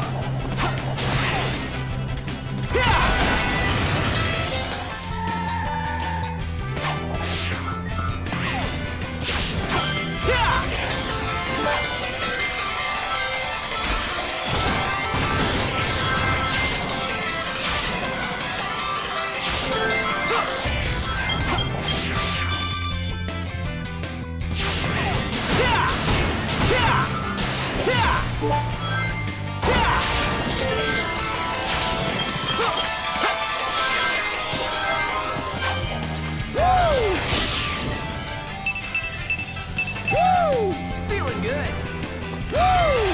了。Feeling good. Woo!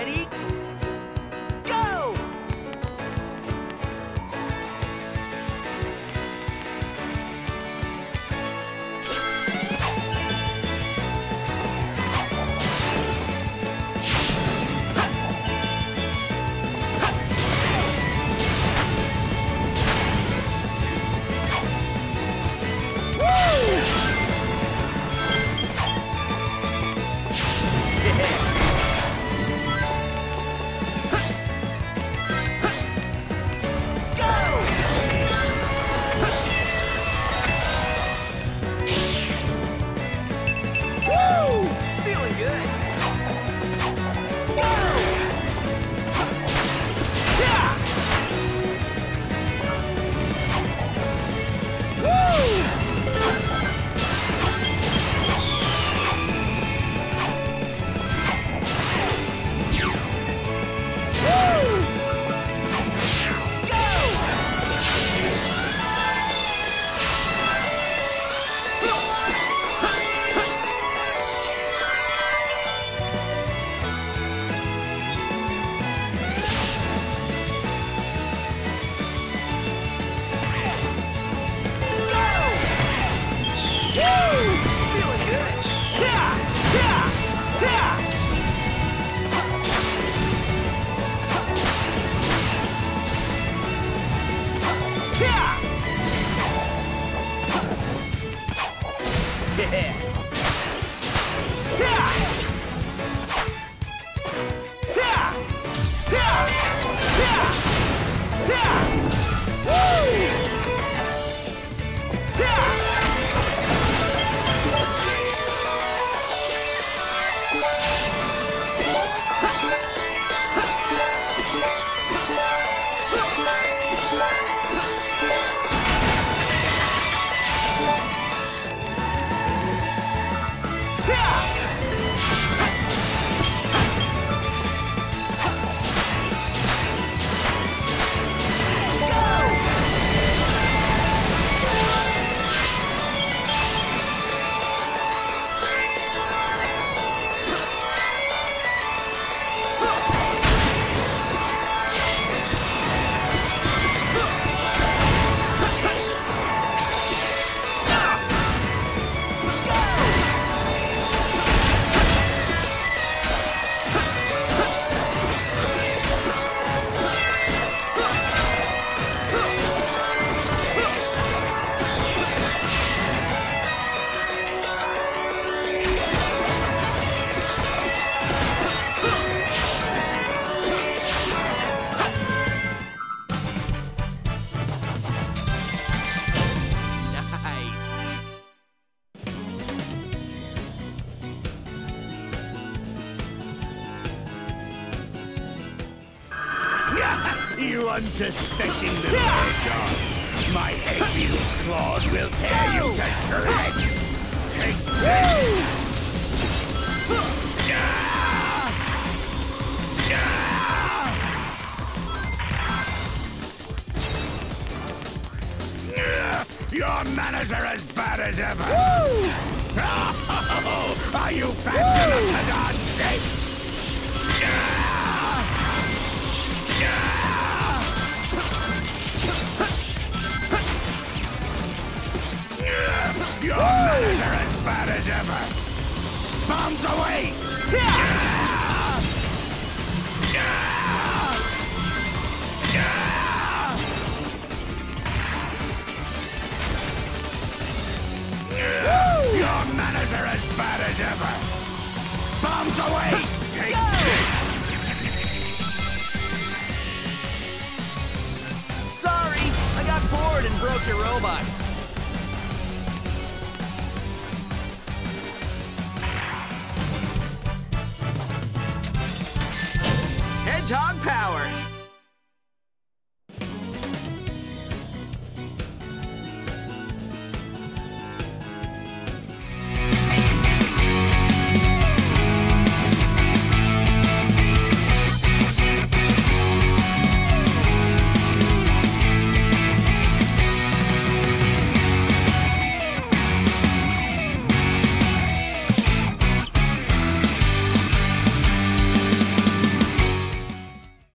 Ready? Yeah. Unsuspecting little hedgehog. My Avius claws will tear you to shreds. Take this. Your manners are as bad as ever. are you fast enough to dodge as ever. Bombs away! Your Hedgehog power.